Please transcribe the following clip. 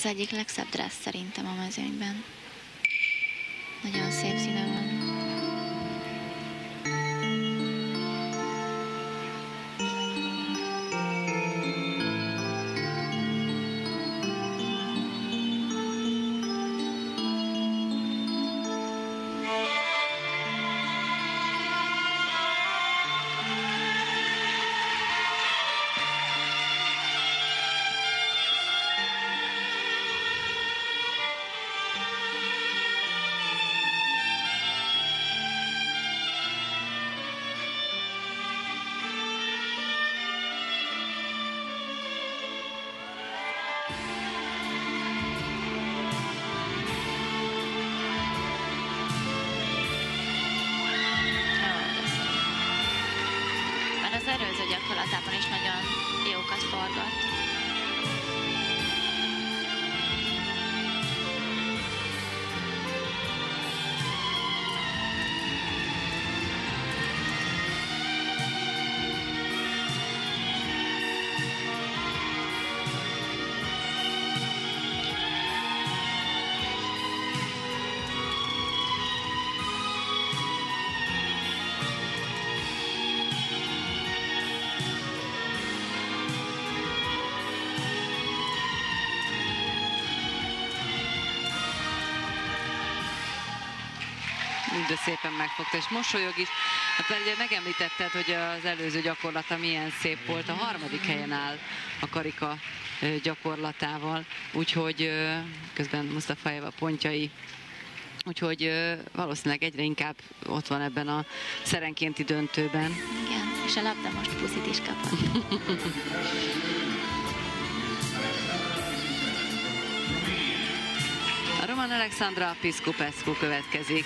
Az egyik legszebb dress szerintem a mezőnyben. Gyakorlatában is nagyon de szépen megfogta, és mosolyog is. Hát ugye megemlítetted, hogy az előző gyakorlata milyen szép volt. A harmadik helyen áll a karika gyakorlatával, úgyhogy közben Mustafa pontjai Úgyhogy valószínűleg egyre inkább ott van ebben a szerenkénti döntőben. Igen, és a labda most puszit is kapott. A Roman Alexandra Piscu Pescu következik.